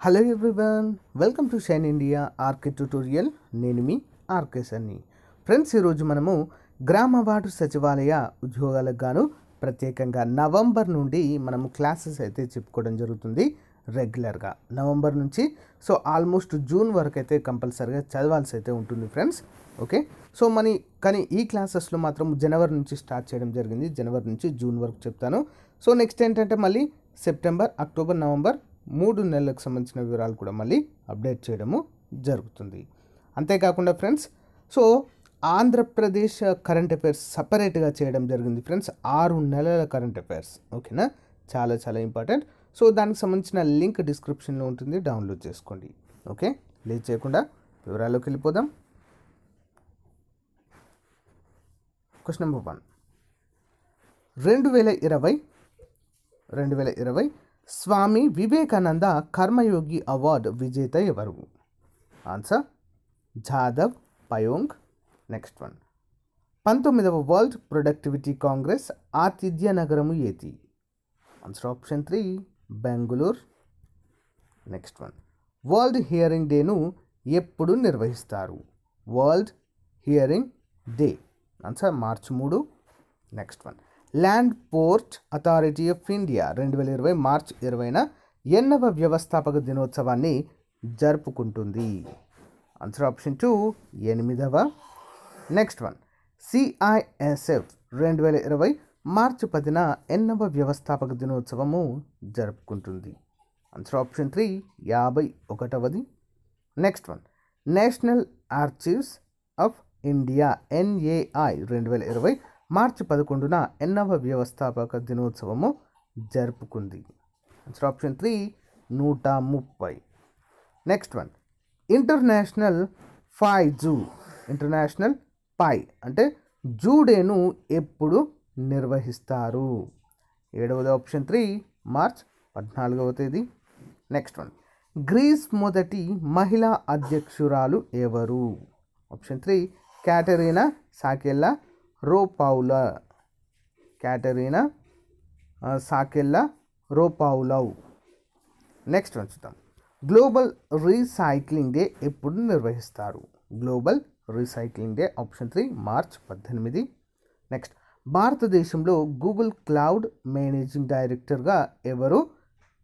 Hello everyone welcome to shine India RK tutorial నేను మీ RK సన్ని friends ఈరోజు మనము గ్రామ వార్డు సచివాలయ ఉద్యోగాలకు గాను ప్రత్యేకంగా నవంబర్ నుండి మనము క్లాసెస్ అయితే చెప్పుకోవడం జరుగుతుంది రెగ్యులర్గా. నవంబర్ నుంచి సో ఆల్మోస్ట్ జూన్ వరకు అయితే కంపల్సరీగా చదవాల్సి అయితే ఉంటుంది ఫ్రెండ్స్ ఓకే? సో మనీ కానీ ఈ క్లాసెస్లో మాత్రం జనవరి నుంచి స్టార్ట్ చేయడం జరిగింది. జనవరి నుంచి జూన్ వరకు చెప్తాను. సో నెక్స్ట్ ఏంటంటే మళ్ళీ సెప్టెంబర్ అక్టోబర్ నవంబర్ మూడు నెలలకు సంబంధించిన వివరాలు కూడా మళ్ళీ అప్డేట్ చేయడము జరుగుతుంది. అంతేకాకుండా friends so Andhra Pradesh current affairs సపరేట్గా చేయడం జరిగింది ఫ్రెండ్స్ ఆరు నెలల కరెంట్ అఫైర్స్. ఓకేనా? చాలా చాలా ఇంపార్టెంట్. సో దానికి సంబంధించిన లింక్ డిస్క్రిప్షన్లో ఉంటుంది డౌన్లోడ్ చేసుకోండి. ఓకే? లేట్ చేయకుండా వివరాల్లోకి వెళ్ళిపోదాం. Question number one. రెండు వేల ఇరవై రెండు వేల ఇరవై స్వామి వివేకానంద కర్మయోగి అవార్డు విజేత ఎవరు answer Jadav Payeng. Next one. పంతొమ్మిదవ వరల్డ్ ప్రొడక్టివిటీ కాంగ్రెస్ ఆతిథ్య నగరము ఏది answer option three Bengaluru. Next one. World hearing డేను ఎప్పుడు నిర్వహిస్తారు? World hearing day. ఆన్సర్ మార్చి మూడు. Next one. Land port authority of India రెండు వేల ఇరవై మార్చ్ ఇరవైన ఎన్నవ వ్యవస్థాపక దినోత్సవాన్ని జరుపుకుంటుంది. ఆన్సర్ ఆప్షన్ టూ ఎనిమిదవ. నెక్స్ట్ వన్ సిఐఎస్ఎఫ్ రెండు వేల ఇరవై మార్చి పదిన ఎన్నవ వ్యవస్థాపక దినోత్సవము జరుపుకుంటుంది. ఆన్సర్ ఆప్షన్ త్రీ యాభై ఒకటవది. Next one national archives of India NAI రెండు వేల ఇరవై మార్చి పదకొండున ఎన్నవ వ్యవస్థాపక దినోత్సవము జరుపుకుంది. ఆన్సర్ ఆప్షన్ త్రీ నూట ముప్పై. నెక్స్ట్ వన్ ఇంటర్నేషనల్ ఫై జూ ఇంటర్నేషనల్ పై అంటే జూడేను ఎప్పుడు నిర్వహిస్తారు? ఏడవది ఆప్షన్ త్రీ మార్చ్ పద్నాలుగవ తేదీ. నెక్స్ట్ వన్ గ్రీస్ మొదటి మహిళా అధ్యక్షురాలు ఎవరు? Option three Katerina Sakellaropoulou Katerina Sakellaropoulou next one global recycling day ఎప్పుడు నిర్వహిస్తారు? Global recycling day option three March పద్దెనిమిది. నెక్స్ట్ భారతదేశంలో గూగుల్ క్లౌడ్ మేనేజింగ్ డైరెక్టర్గా ఎవరు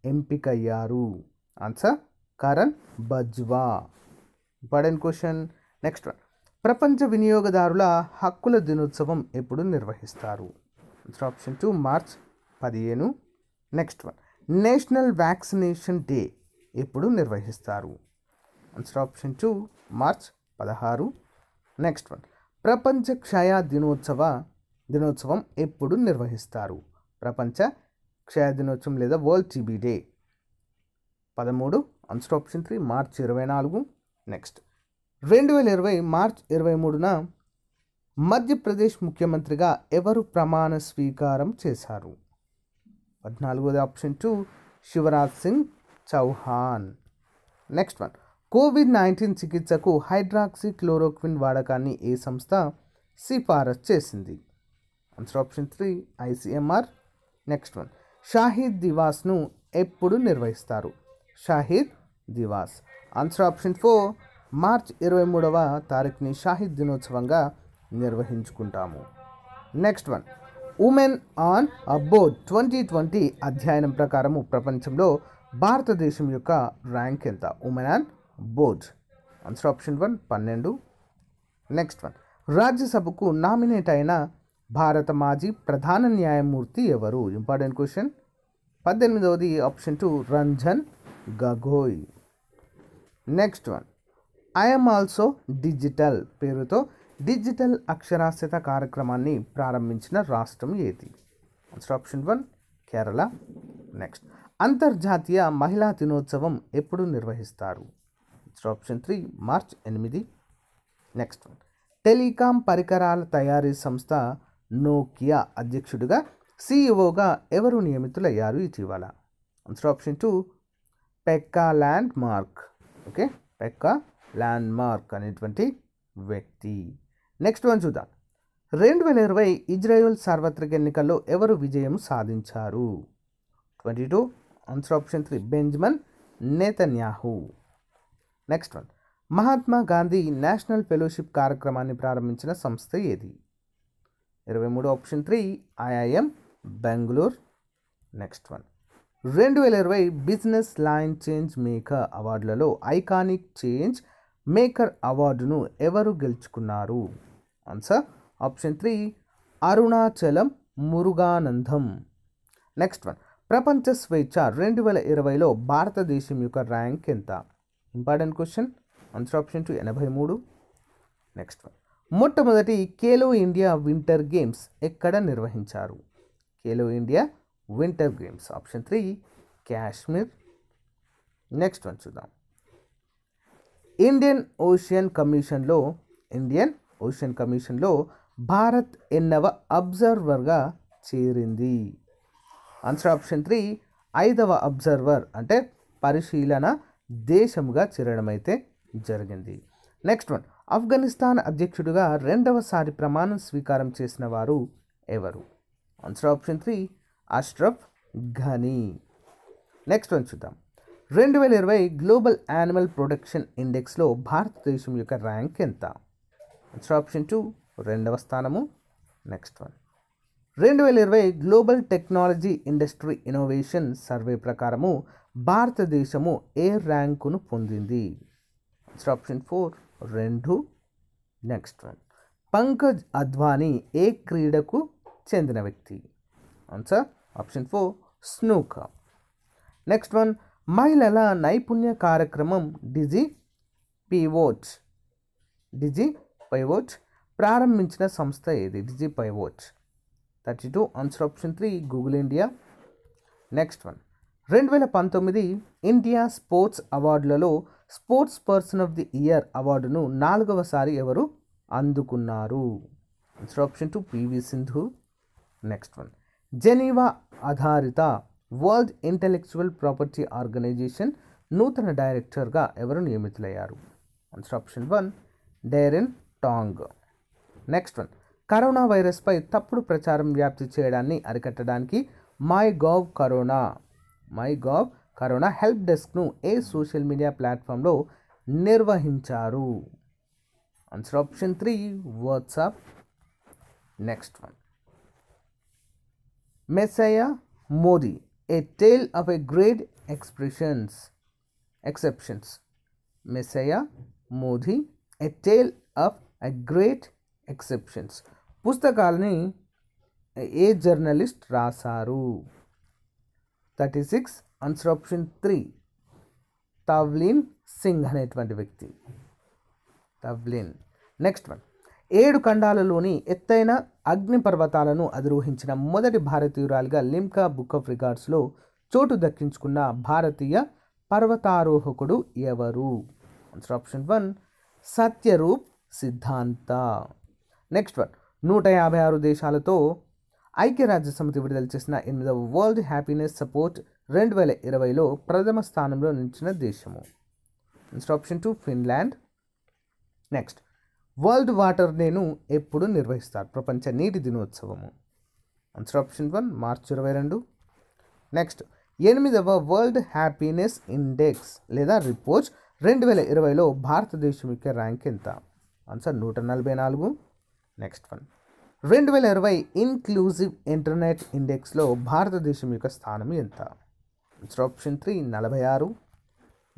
ఎంపికయ్యారు? Answer Karan Bajwa important question next one ప్రపంచ వినియోగదారుల హక్కుల దినోత్సవం ఎప్పుడు నిర్వహిస్తారు? ఆప్షన్ టూ మార్చ్ పదిహేను. Next one national vaccination day ఎప్పుడు నిర్వహిస్తారు? ఆన్సర్ ఆప్షన్ టూ మార్చ్ పదహారు. నెక్స్ట్ వన్ ప్రపంచ క్షయ దినోత్సవ దినోత్సవం ఎప్పుడు నిర్వహిస్తారు? ప్రపంచ క్షయ దినోత్సవం లేదా వరల్డ్ టీబీ డే పదమూడు. ఆన్సర్ ఆప్షన్ త్రీ మార్చ్ ఇరవై నాలుగు. నెక్స్ట్ రెండు వేల ఇరవై మార్చ్ ఇరవై మూడున మధ్యప్రదేశ్ ముఖ్యమంత్రిగా ఎవరు ప్రమాణ స్వీకారం చేశారు? పద్నాలుగోది option two Shivraj Singh Chouhan. Next one. COVID nineteen చికిత్సకు హైడ్రాక్సీ క్లోరోక్విన్ వాడకాన్ని ఏ సంస్థ సిఫారసు చేసింది? Answer option three ICMR. Next one. Shaheed దివాస్ను ఎప్పుడు నిర్వహిస్తారు? Shaheed Diwas. Answer option four March ఇరవై మూడవ తారీఖుని షాహిద్ దినోత్సవంగా నిర్వహించుకుంటాము. Next one women on aboard twenty twenty అధ్యయనం ప్రకారము ప్రపంచంలో భారతదేశం యొక్క ర్యాంక్ ఎంత? Women on board answer option one పన్నెండు. నెక్స్ట్ వన్ రాజ్యసభకు నామినేట్ అయిన భారత మాజీ ప్రధాన న్యాయమూర్తి ఎవరు? Important question పద్దెనిమిదవది option two Ranjan Gogoi. Next one I am also digital పేరుతో డిజిటల్ అక్షరాస్యత కార్యక్రమాన్ని ప్రారంభించిన రాష్ట్రం ఏది? Answer option one Kerala next అంతర్జాతీయ మహిళా దినోత్సవం ఎప్పుడు నిర్వహిస్తారు? ఆన్సర్ ఆప్షన్ త్రీ మార్చ్ ఎనిమిది. నెక్స్ట్ వన్ టెలికాం పరికరాల తయారీ సంస్థ నోకియా అధ్యక్షుడిగా సీఈఓగా ఎవరు నియమితులయ్యారు ఇటీవల? Answer option two Pekka Lundmark okay Pekka Lundmark అనేటువంటి వ్యక్తి. నెక్స్ట్ వన్ చూద్దాం. రెండు వేల ఇరవై ఇజ్రాయెల్ సార్వత్రిక ఎన్నికల్లో ఎవరు విజయం సాధించారు? Twenty two. Answer option three Benjamin Netanyahu next one Mahatma Gandhi national fellowship కార్యక్రమాన్ని ప్రారంభించిన సంస్థ ఏది? ఇరవై మూడు. Option three IIM Bengaluru next one రెండు వేల ఇరవై బిజినెస్ లైన్ చేంజ్ మేకర్ అవార్డులలో ఐకానిక్ చేంజ్ మేకర్ అవార్డును ఎవరు గెలుచుకున్నారు? Answer option three Arunachalam Muruganantham. Next one ప్రపంచ స్వేచ్ఛ రెండు వేల ఇరవైలో భారతదేశం యొక్క ర్యాంక్ ఎంత? Important question answer option two ఎనభై మూడు. నెక్స్ట్ వన్ మొట్టమొదటి ఖేలో ఇండియా వింటర్ గేమ్స్ ఎక్కడ నిర్వహించారు? Khelo India winter games option three Kashmir. Next one చూద్దాం. ఇండియన్ ఓషియన్ కమిషన్లో ఇండియన్ ఓషియన్ కమిషన్లో భారత్ ఎన్నవ అబ్జర్వర్గా చేరింది. ఆన్సర్ ఆప్షన్ త్రీ ఐదవ అబ్జర్వర్ అంటే పరిశీలన దేశముగా చేరడం అయితే జరిగింది. నెక్స్ట్ వన్ ఆఫ్ఘనిస్తాన్ అధ్యక్షుడిగా రెండవసారి ప్రమాణం స్వీకారం చేసిన వారు ఎవరు? Answer option three Ashraf Ghani. Next one చూద్దాం. రెండు వేల ఇరవై గ్లోబల్ యానిమల్ ప్రొడక్షన్ ఇండెక్స్లో భారతదేశం యొక్క ర్యాంక్ ఎంత? ఆన్సర్ ఆప్షన్ టూ రెండవ స్థానము నెక్స్ట్ వన్ రెండు వేల ఇరవై global technology industry innovation survey ప్రకారము భారతదేశము ఏ ర్యాంకును పొందింది? ఆన్సర్ ఆప్షన్ ఫోర్ రెండు నెక్స్ట్ వన్ పంకజ్ అద్వానీ ఏ క్రీడకు చెందిన వ్యక్తి? Answer option four snooker next one మహిళల నైపుణ్య కార్యక్రమం డిజి పీవోచ్ డిజి పైవోచ్ ప్రారంభించిన సంస్థ ఏది? డిజి పైవోచ్ thirty two answer option three Google India. Next one. రెండు వేల పంతొమ్మిది India sports అవార్డులలో sports person of the year అవార్డును నాలుగవసారి ఎవరు అందుకున్నారు? Answer option two PV Sindhu. Next one. Geneva ఆధారిత వరల్డ్ ఇంటెలెక్చువల్ ప్రాపర్టీ ఆర్గనైజేషన్ నూతన డైరెక్టర్గా ఎవరు నియమితులయ్యారు? Answer option one Daren Tang next one corona వైరస్పై తప్పుడు ప్రచారం వ్యాప్తి చేయడాన్ని అరికట్టడానికి my gov corona my gov corona help డెస్క్ను ఏ సోషల్ మీడియా ప్లాట్ఫామ్లో నిర్వహించారు? Answer option three WhatsApp next one messiah Modi a tale of a great expressions exceptions messiah Modi a tale of a great exceptions పుస్తకాలని ఏ journalist రాశారు thirty six answer option three Tavleen Singh అనేటువంటి వ్యక్తి తవ్లిన్ next one ఏడు ఖండాలలోని ఎత్తైన అగ్నిపర్వతాలను అధిరోహించిన మొదటి భారతీయురాలిగా లిమ్కా బుక్ ఆఫ్ రికార్డ్స్లో చోటు దక్కించుకున్న భారతీయ పర్వతారోహకుడు ఎవరు? ఆన్సర్ ఆప్షన్ వన్ సత్యరూప్ సిద్ధాంత నెక్స్ట్ వన్ నూట యాభై ఆరు దేశాలతో ఐక్యరాజ్యసమితి విడుదల చేసిన ఎనిమిదవ వరల్డ్ హ్యాపీనెస్ సపోర్ట్ రెండు వేల ఇరవైలో ప్రథమ స్థానంలో నిలిచిన దేశము. Answer option two Finland next world water డేను ఎప్పుడు నిర్వహిస్తారు? ప్రపంచ నీటి దినోత్సవము. ఆన్సర్ ఆప్షన్ వన్ మార్చ్ ఇరవై రెండు. నెక్స్ట్ ఎనిమిదవ వరల్డ్ హ్యాపీనెస్ ఇండెక్స్ లేదా రిపోర్ట్ రెండు వేల ఇరవైలో భారతదేశం యొక్క ర్యాంక్ ఎంత? ఆన్సర్ నూట నలభై నాలుగు. నెక్స్ట్ వన్ రెండు వేల ఇరవై ఇన్క్లూజివ్ ఇంటర్నెట్ ఇండెక్స్లో భారతదేశం యొక్క స్థానం ఎంత? ఆన్సర్ ఆప్షన్ త్రీ నలభై ఆరు.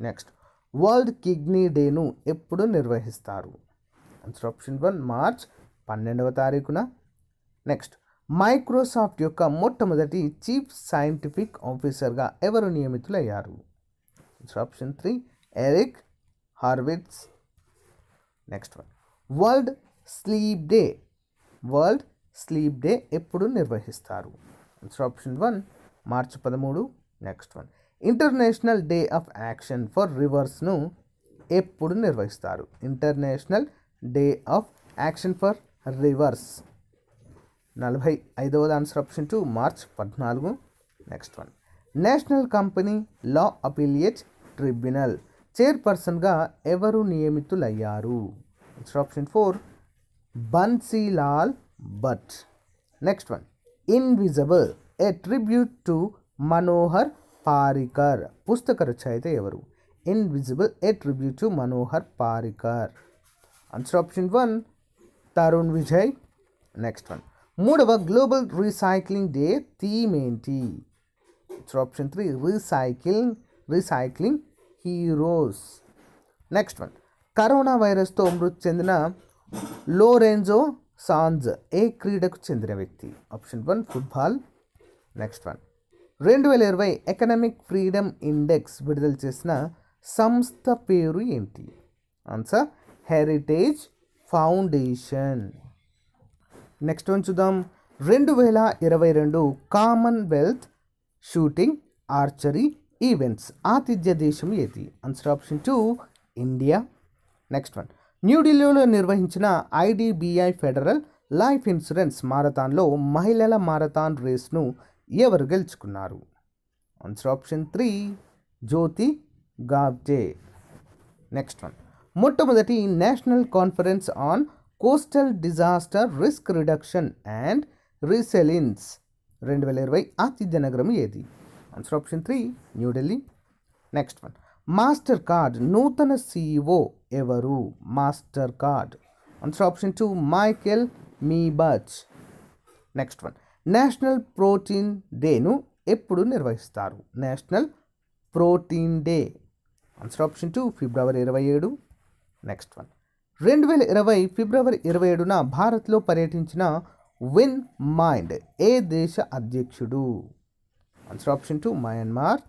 నెక్స్ట్ వరల్డ్ కిడ్నీ డేను ఎప్పుడు నిర్వహిస్తారు? ఆన్సర్ ఆప్షన్ వన్ మార్చ్ పన్నెండవ తారీఖున. నెక్స్ట్ మైక్రోసాఫ్ట్ యొక్క మొట్టమొదటి చీఫ్ సైంటిఫిక్ ఆఫీసర్గా ఎవరు నియమితులయ్యారు? Answer option three Eric Horvitz next one world sleep day world sleep day ఎప్పుడు నిర్వహిస్తారు? ఆన్సర్ ఆప్షన్ వన్ మార్చి పదమూడు next one international day of action for రివర్స్ను ఎప్పుడు నిర్వహిస్తారు? International day of action for rivers. నలభై ఐదవది ఆన్సర్ ఆప్షన్ టూ మార్చ్ పద్నాలుగు. Next one. National company law appellate tribunal. చైర్పర్సన్గా ఎవరు నియమితులయ్యారు? Answer option four Bansilal Bhat. Next one. Invisible a tribute to Manohar Parrikar. పుస్తక రచయిత ఎవరు? Invisible a tribute to Manohar Parrikar. Answer option one Tarun Vijay next one మూడవ global recycling day theme ఏంటి answer option three recycling recycling heroes next one corona వైరస్తో మృతి చెందిన Lorenzo Sanz ఏ క్రీడకు చెందిన వ్యక్తి? Option one football next one రెండు వేల ఇరవై ఎకనామిక్ ఫ్రీడమ్ ఇండెక్స్ విడుదల చేసిన సంస్థ పేరు ఏంటి? Answer heritage foundation. Next one చూద్దాం. రెండు వేల ఇరవై రెండు కామన్వెల్త్ షూటింగ్ ఆర్చరీ ఈవెంట్స్ ఆతిథ్య దేశం ఏది? Answer option two India next one న్యూఢిల్లీలో నిర్వహించిన ఐడిబిఐ ఫెడరల్ లైఫ్ ఇన్సూరెన్స్ మారథాన్లో మహిళల మారథాన్ రేస్ను ఎవరు గెలుచుకున్నారు? Answer option three Jyoti Gabje next one మొట్టమొదటి national conference on coastal disaster risk reduction and resilience రెండు వేల ఇరవై ఆతిథ్య నగరం ఏది? Answer option three New Delhi next one master card నూతన సిఇఓ ఎవరు? Master card answer option two Michael Miebach next one national protein డేను ఎప్పుడు నిర్వహిస్తారు? National protein day answer option two ఫిబ్రవరి ఇరవై ఏడు. Next one. రెండు వేల ఇరవై ఫిబ్రవరి ఇరవై ఏడున భారత్లో పర్యటించిన విన్ మైండ్ ఏ దేశ అధ్యక్షుడు? Answer option two Myanmar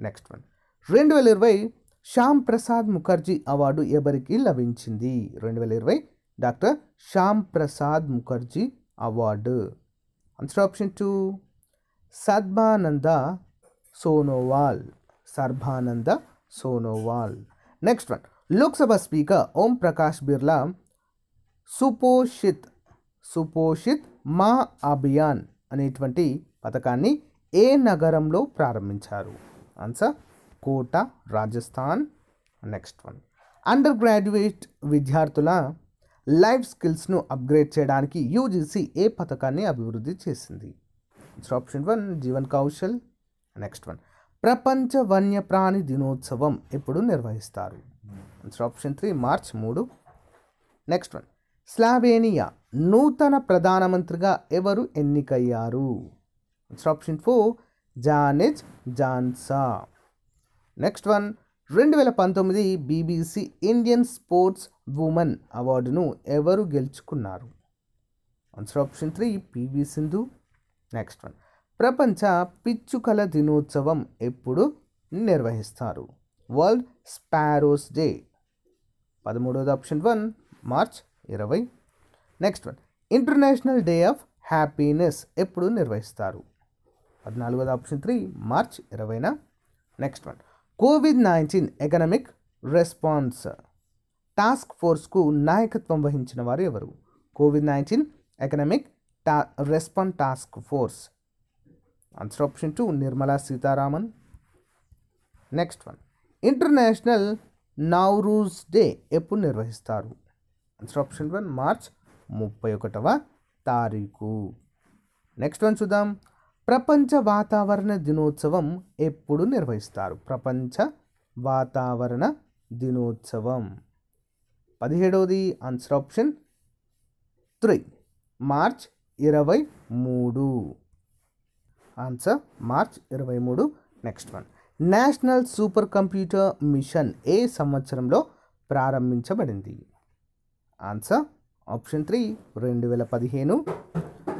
next one రెండు వేల ఇరవై శ్యామ్ ప్రసాద్ ముఖర్జీ అవార్డు ఎవరికి లభించింది? రెండు వేల ఇరవై doctor Shyam Prasad Mukherjee award answer option two Sarbananda Sonowal Sarbananda Sonowal next one Lok Sabha speaker Om Prakash Birla Suposhit Suposhit Maa Abhiyan అనేటువంటి పథకాన్ని ఏ నగరంలో ప్రారంభించారు? Answer Kota Rajasthan. Next one under graduate విద్యార్థుల life స్కిల్స్ను upgrade చేయడానికి UGC ఏ పథకాన్ని అభివృద్ధి చేసింది? Option one Jeevan Kaushal. Next one ప్రపంచ వన్యప్రాణి దినోత్సవం ఎప్పుడు నిర్వహిస్తారు? ఆన్సర్ ఆప్షన్ త్రీ మార్చ్ మూడు. నెక్స్ట్ వన్ స్లావేనియా నూతన ప్రధానమంత్రిగా ఎవరు ఎన్నికయ్యారు? Answer option four Janez Jansa next one రెండు వేల పంతొమ్మిది బీబీసీ ఇండియన్ స్పోర్ట్స్ ఉమెన్ అవార్డును ఎవరు గెలుచుకున్నారు? Answer option three PV Sindhu next one ప్రపంచ పిచ్చుకల దినోత్సవం ఎప్పుడు నిర్వహిస్తారు? వరల్డ్ స్పారోస్ డే పదమూడవది ఆప్షన్ వన్ మార్చ్ ఇరవై. Next one international day of happiness ఎప్పుడు నిర్వహిస్తారు? పద్నాలుగోది ఆప్షన్ త్రీ మార్చ్ ఇరవైన. Next one Covid nineteen economic response. Task ఫోర్స్కు నాయకత్వం వహించిన వారు ఎవరు? కోవిడ్ నైన్టీన్ ఎకనామిక్ టా response task force. Answer option two Nirmala Sitharaman. Next one international Nowruz day ఎప్పుడు నిర్వహిస్తారు? ఆన్సర్ ఆప్షన్ వన్ మార్చ్ ముప్పై ఒకటవ తారీఖు. నెక్స్ట్ వన్ చూద్దాం. ప్రపంచ వాతావరణ దినోత్సవం ఎప్పుడు నిర్వహిస్తారు? ప్రపంచ వాతావరణ దినోత్సవం. పదిహేడవది ఆన్సర్ ఆప్షన్ త్రీ మార్చ్ ఇరవై మూడు. ఆన్సర్ మార్చ్ ఇరవై మూడు. Next one national super computer mission ఏ సంవత్సరంలో ప్రారంభించబడింది? ఆన్సర్ ఆప్షన్ త్రీ రెండు వేల పదిహేను.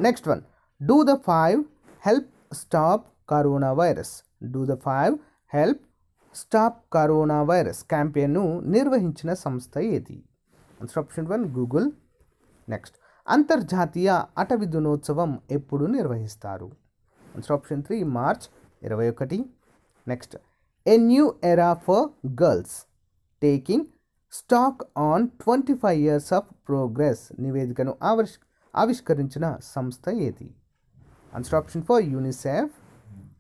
Next one do the five help stop corona virus. Do the five help stop corona virus క్యాంపెయిన్ను నిర్వహించిన సంస్థ ఏది? Answer option one Google. Next అంతర్జాతీయ అటవీ దినోత్సవం ఎప్పుడు నిర్వహిస్తారు? ఆన్సర్ ఆప్షన్ త్రీ మార్చ్ ఇరవై ఒకటి. Next a new era for girls taking stock on twenty five years of progress నివేదికను ఆవిష్ ఆవిష్కరించిన సంస్థ ఏది answer option four UNICEF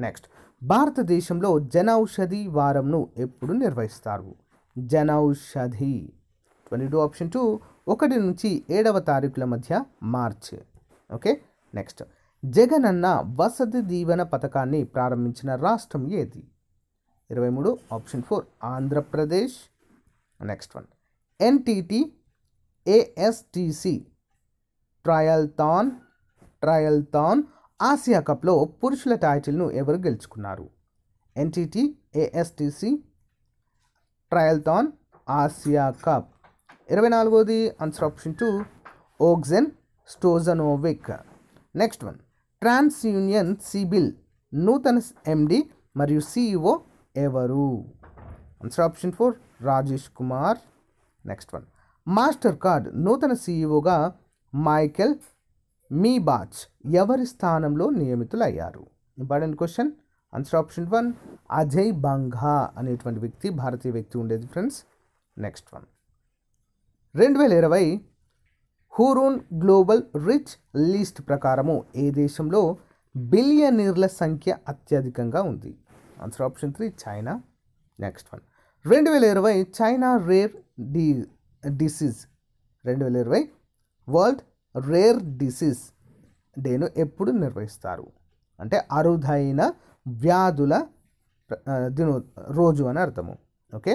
next భారతదేశంలో జనౌషధి వారంను ఎప్పుడు నిర్వహిస్తారు Janaushadhi twenty two option two ఒకటి నుంచి ఏడవ తారీఖుల మధ్య March okay next Jagananna Vasathi Deevena పథకాన్ని ప్రారంభించిన రాష్ట్రం ఏది ఇరవై మూడు option four Andhra Pradesh. Next one NTT ASTC triathlon triathlon Asia కప్లో పురుషుల టైటిల్ను ఎవరు గెలుచుకున్నారు? NTT ASTC triathlon Asia cup ఇరవై నాలుగోది answer option two Ognjen Stojanovic next one Trans Union CIBIL నూతన ఎండి మరియు సిఇఓ ఎవరు? Answer option four Rajesh Kumar. Next one master card నూతన సీఈఓగా మైకెల్ మీబాచ్ ఎవరి స్థానంలో నియమితులయ్యారు? Important question answer option one Ajay Banga అనేటువంటి వ్యక్తి భారతీయ వ్యక్తి ఉండేది ఫ్రెండ్స్ నెక్స్ట్ వన్ రెండు వేల ఇరవై హూరూన్ గ్లోబల్ రిచ్ లిస్ట్ ప్రకారము ఏ దేశంలో బిలియనీర్ల సంఖ్య అత్యధికంగా ఉంది? Answer option three China next one రెండు వేల ఇరవై చైనా రేర్ డి డిసీజ్ రెండు వేల ఇరవై వరల్డ్ రేర్ డిసీజ్ డేను ఎప్పుడు నిర్వహిస్తారు? అంటే అరుదైన వ్యాధుల దినో రోజు అని అర్థము. ఓకే?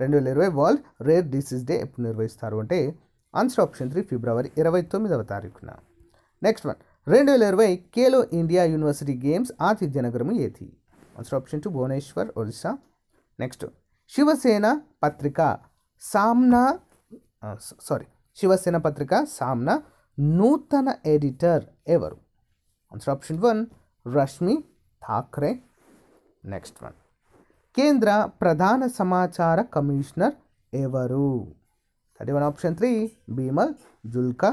రెండు వేల ఇరవై వరల్డ్ రేర్ డిసీజ్ డే ఎప్పుడు నిర్వహిస్తారు? అంటే ఆన్సర్ ఆప్షన్ త్రీ ఫిబ్రవరి ఇరవై తొమ్మిదవ తారీఖున. నెక్స్ట్ వన్ రెండు వేల ఇరవై కేలో ఇండియా యూనివర్సిటీ గేమ్స్ ఆతిథ్య నగరము ఏది? Answer option two Bhubaneswar Orissa. Next Shiv Sena పత్రిక సామ్నా సారీ శివసేన పత్రిక సామ్నా నూతన ఎడిటర్ ఎవరు? Answer option one Rashmi Thackeray. Next one కేంద్ర ప్రధాన సమాచార కమిషనర్ ఎవరు? Thirty one option three Bimal Julka.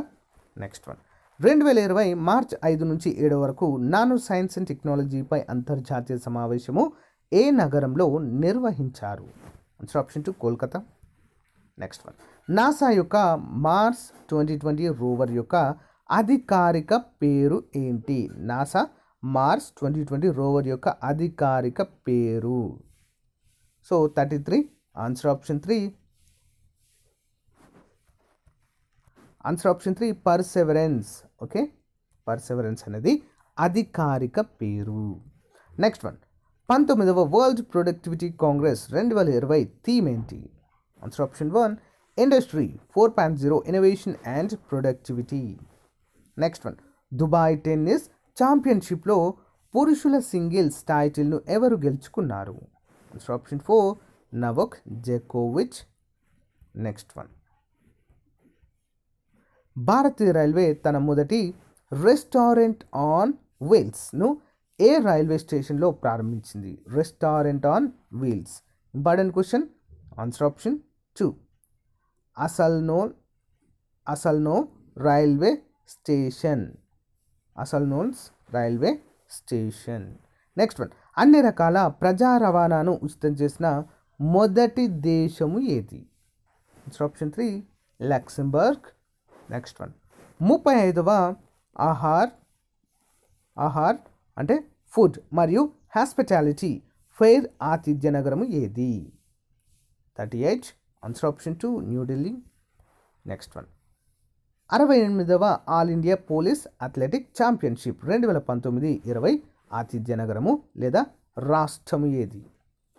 Next one రెండు వేల ఇరవై మార్చ్ ఐదు నుంచి ఏడు వరకు నానో సైన్స్ అండ్ టెక్నాలజీపై అంతర్జాతీయ సమావేశము ఏ నగరంలో నిర్వహించారు? Answer option two Kolkata next one NASA యొక్క మార్స్ ట్వంటీ ట్వంటీ రోవర్ యొక్క అధికారిక పేరు ఏంటి? NASA Mars twenty twenty rover యొక్క అధికారిక పేరు. So thirty three answer option three answer option three perseverance okay? Perseverance అనేది అధికారిక పేరు. నెక్స్ట్ వన్ పంతొమ్మిదవ వరల్డ్ ప్రొడక్టివిటీ కాంగ్రెస్ రెండు వేల ఇరవై థీమ్ ఏంటి? Answer option one industry four point zero innovation and productivity next one Dubai tennis ఛాంపియన్షిప్లో పురుషుల singles టైటిల్ను ఎవరు గెలుచుకున్నారు? Answer option four నవోక్ జెకోవిచ్ next one భారతీయ రైల్వే తన మొదటి రెస్టారెంట్ ఆన్ వీల్స్ను ఏ రైల్వే స్టేషన్లో ప్రారంభించింది? Restaurant on wheels. Important question. Answer option two. అసల్నో అసల్నో railway station. అసల్నోన్స్ railway station. Next one. అన్ని రకాల ప్రజా రవాణాను ఉచితం చేసిన మొదటి దేశము ఏది? Answer option three. Luxembourg next one. ముప్పై ఐదవ ఆహార్ ఆహార్ అంటే ఫుడ్ మరియు హాస్పిటాలిటీ. ఫెయిర్ ఆతిథ్య నగరము ఏది? Thirty eight answer option two New Delhi next one. అరవై ఎనిమిదవ all India police athletic championship రెండు వేల పంతొమ్మిది ఇరవై ఆతిథ్య నగరము లేదా రాష్ట్రము ఏది?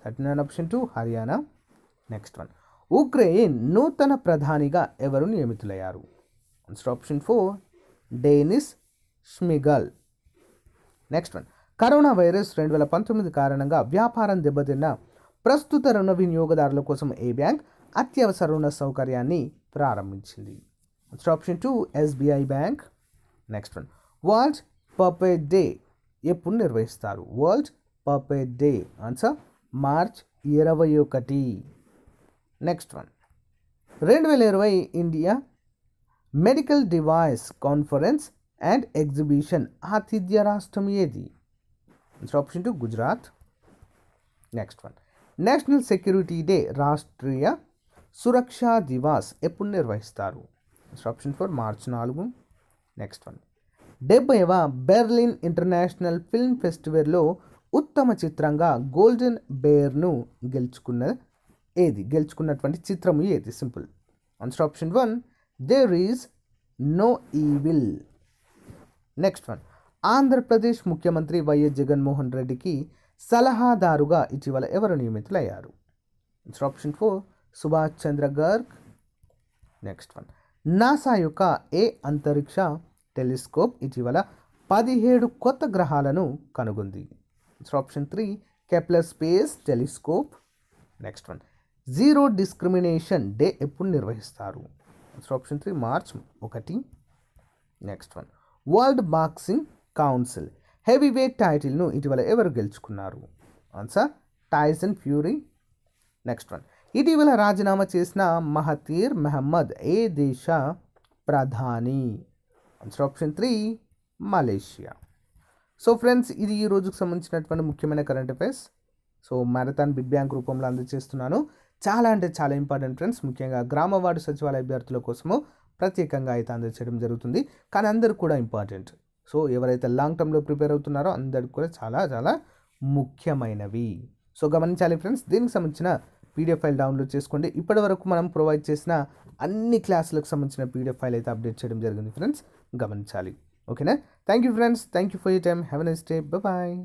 Thirty nine option two Haryana. Next one. Ukraine నూతన ప్రధానిగా ఎవరు నియమితులయ్యారు? Answer option four Denys Shmyhal. Next one. Corona virus రెండు వేల పంతొమ్మిది కారణంగా వ్యాపారం దెబ్బతిన్న ప్రస్తుత రుణ వినియోగదారుల కోసం ఏ బ్యాంక్ అత్యవసర రుణ సౌకర్యాన్ని ప్రారంభించింది? Answer option two SBI bank. Next one. World పర్పే day ఎప్పుడు నిర్వహిస్తారు? World పర్పే day. ఆన్సర్ మార్చ్ ఇరవై ఒకటి. Next one. రెండు వేల ఇరవై India medical device conference and exhibition ఆతిథ్య రాష్ట్రం ఏది? Answer option two Gujarat next one national security day Rashtriya Suraksha Diwas ఎప్పుడు నిర్వహిస్తారు? ఆన్సర్ ఆప్షన్ ఫోర్ మార్చ్ నాలుగు. నెక్స్ట్ వన్ డెబ్బైవ బెర్లిన్ ఇంటర్నేషనల్ ఫిల్మ్ ఫెస్టివల్లో ఉత్తమ చిత్రంగా గోల్డెన్ బేర్ను గెలుచుకున్న ఏది? గెలుచుకున్నటువంటి చిత్రము ఏది? Simple answer option one there is no evil next one Andhra Pradesh ముఖ్యమంత్రి వైఎస్ జగన్మోహన్ రెడ్డికి సలహాదారుగా ఇటీవల ఎవరు నియమితులయ్యారు? Option four Subhash Chandra Garg. Next one NASA యొక్క ఏ అంతరిక్ష టెలిస్కోప్ ఇటీవల పదిహేడు కొత్త గ్రహాలను కనుగొంది? Option three Kepler space telescope next one zero discrimination day ఎప్పుడు నిర్వహిస్తారు? ఆప్షన్ త్రీ మార్చ్ ఒకటి. Next one world boxing council heavyweight టైటిల్ను ఇటీవల ఎవరు గెలుచుకున్నారు? Answer Tyson Fury next one ఇటీవల రాజీనామా చేసిన మహతీర్ మహమ్మద్ ఏ దేశ ప్రధాని? Answer option three Malaysia so friends ఇది ఈ రోజుకు సంబంధించినటువంటి ముఖ్యమైన current affairs so marathon big bank రూపంలో అందజేస్తున్నాను. చాలా అంటే చాలా ఇంపార్టెంట్ ఫ్రెండ్స్. ముఖ్యంగా గ్రామ వార్డు సచివాలయ అభ్యర్థుల కోసము ప్రత్యేకంగా అయితే అందజేయడం జరుగుతుంది. కానీ అందరు కూడా ఇంపార్టెంట్. సో ఎవరైతే లాంగ్ టర్మ్లో ప్రిపేర్ అవుతున్నారో అందరికి కూడా చాలా చాలా ముఖ్యమైనవి. సో గమనించాలి ఫ్రెండ్స్ దీనికి సంబంధించిన పీడిఎఫ్ ఫైల్ డౌన్లోడ్ చేసుకోండి. ఇప్పటి వరకు మనం ప్రొవైడ్ చేసిన అన్ని క్లాసులకు సంబంధించిన పీడిఎఫ్ ఫైల్ అయితే అప్డేట్ చేయడం జరిగింది ఫ్రెండ్స్. గమనించాలి. ఓకేనా? Thank you friends. Thank you for you time. Have nice day. Bye.